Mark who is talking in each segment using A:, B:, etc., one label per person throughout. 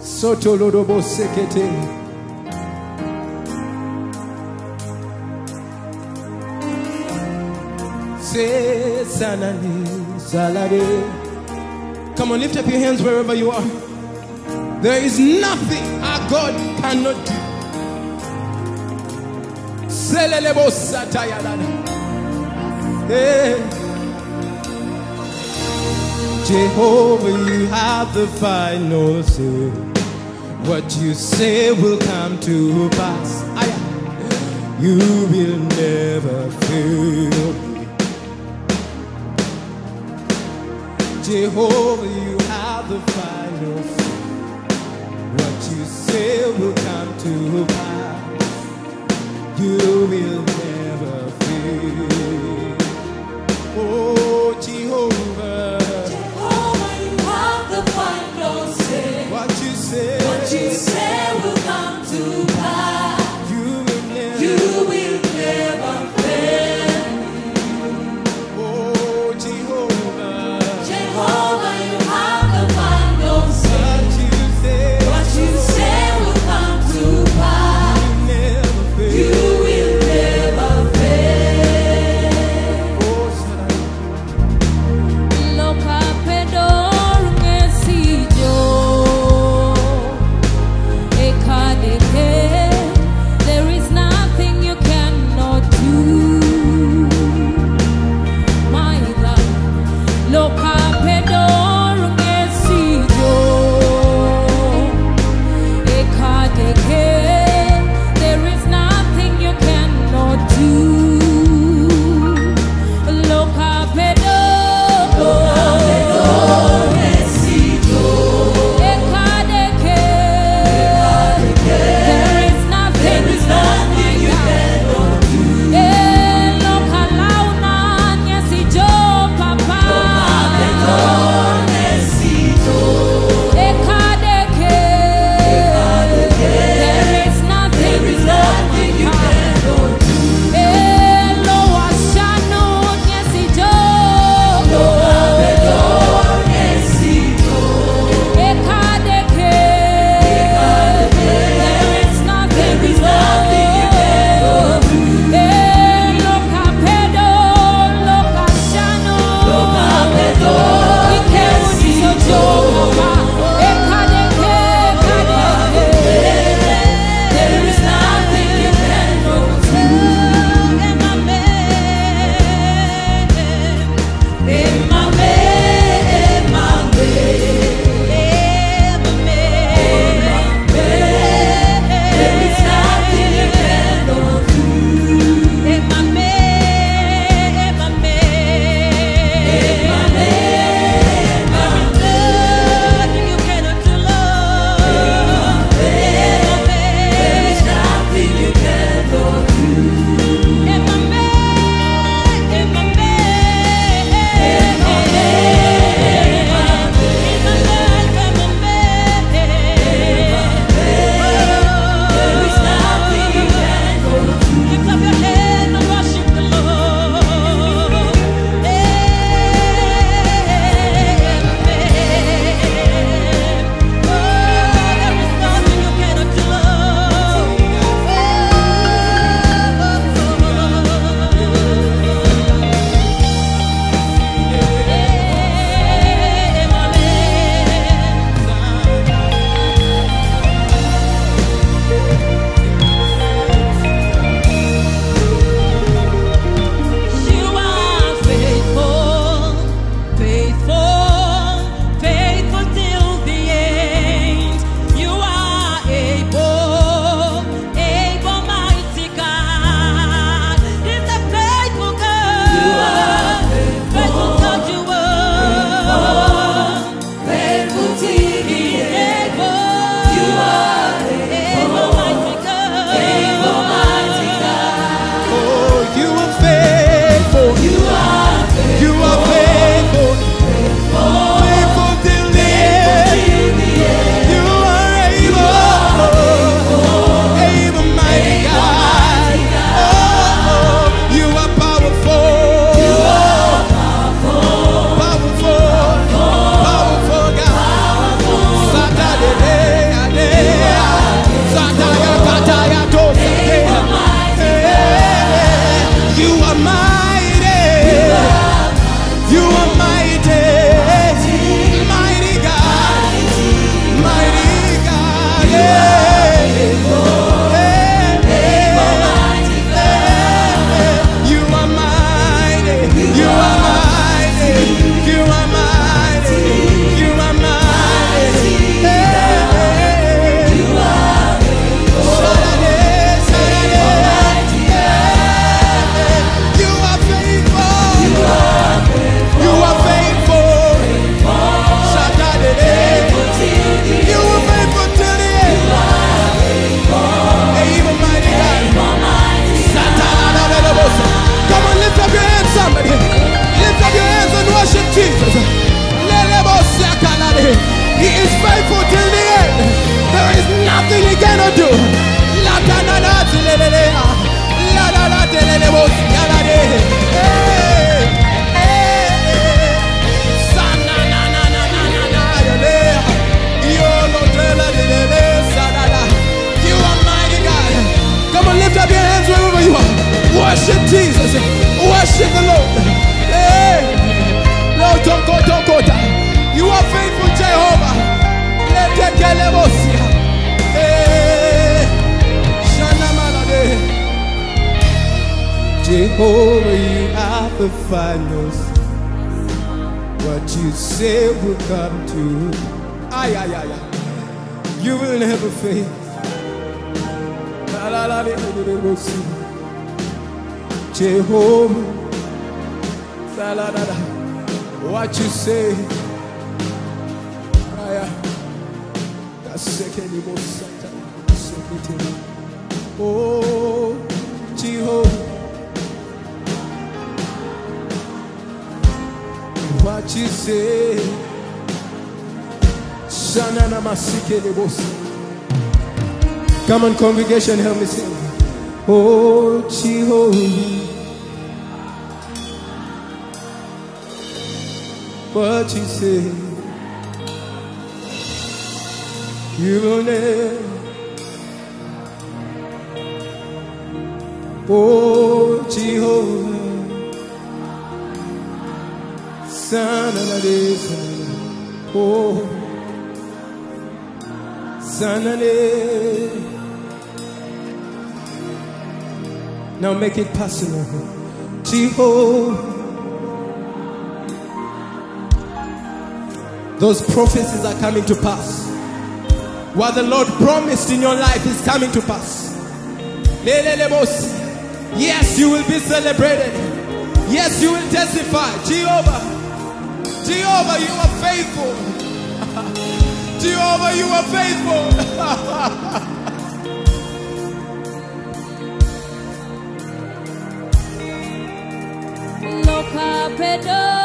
A: Soto lodobo sekete. Come on, lift up your hands wherever you are. There is nothing our God cannot do. Selelebo sataya lada. Hey. Eh. Jehovah, you have the final say. What you say will come to pass. You will never fail. Jehovah,
B: you have the final say.
A: What you say
B: will come to pass.
A: You will never
B: fail.
A: Oh, my.
B: Jehovah, you
A: are the final. What you say will come true. Ay, ay, ay, ay. You will never fail. La, la, la. Jehovah, la, la, la, la. what you say. Kasekeli bosata, sekete. Oh, Jehovah. What you say. Shana na masikeli bosi. Come on, congregation, help me sing. Oh, Jehovah. What you say, you will never. Oh, Jehovah. A. Oh, of Now make it personal. Jehovah. Those prophecies are coming to pass. What the Lord promised in your life is coming to pass. Yes, you will be celebrated. Yes, you will testify. Jehovah. Jehovah, you are faithful. Jehovah, you are faithful.
B: Lo capedo.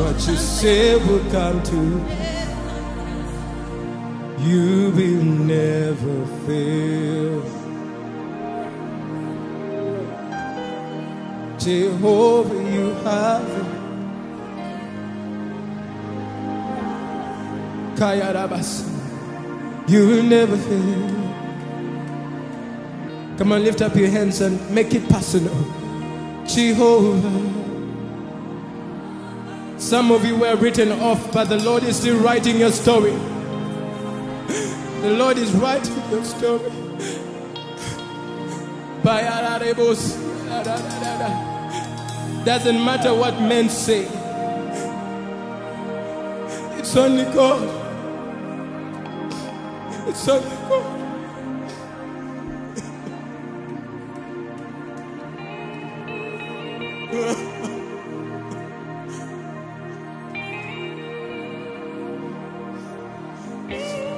A: What you say will come to. You will never fail. Jehovah, you have it. You will never fail. Come on, lift up your hands and make it personal. Jehovah. Some of you were written off, but the Lord is still writing your story. The Lord is writing your story. Doesn't matter what men say. It's only God. It's only God.